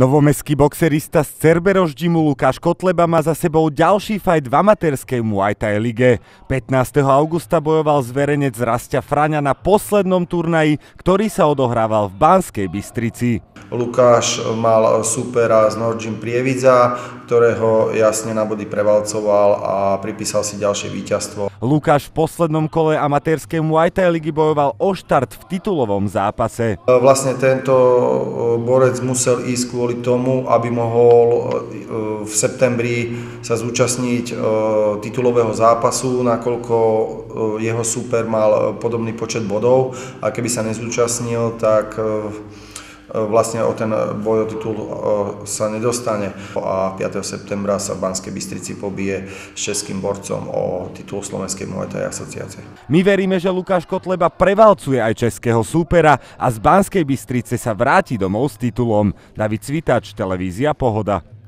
Novomestský boxerista z Cerberoždimu Lukáš Kotleba má za sebou ďalší fajt v amatérskej Muay Thai lige. 15. augusta bojoval zverenec Rastia Fraňa na poslednom turnaji, ktorý sa odohrával v Banskej Bystrici. Lukáš mal supera z Norgin Prievidza, ktorého jasne na body prevalcoval a pripísal si ďalšie víťazstvo. Lukáš v poslednom kole amatérskej Muay Thai ligy bojoval o štart v titulovom zápase. Vlastne tento borec musel ísť kvôli tomu, aby mohol e, v septembri sa zúčastniť e, titulového zápasu, nakoľko e, jeho super mal podobný počet bodov a keby sa nezúčastnil, tak vlastne o ten boj o titul sa nedostane. A 5. septembra sa v Banskej Bystrici pobije s českým borcom o titul Slovenskej Muay Thai asociácie. My veríme, že Lukáš Kotleba prevalcuje aj českého súpera a z Banskej Bystrice sa vráti domov s titulom. David Cvitač, televízia Pohoda.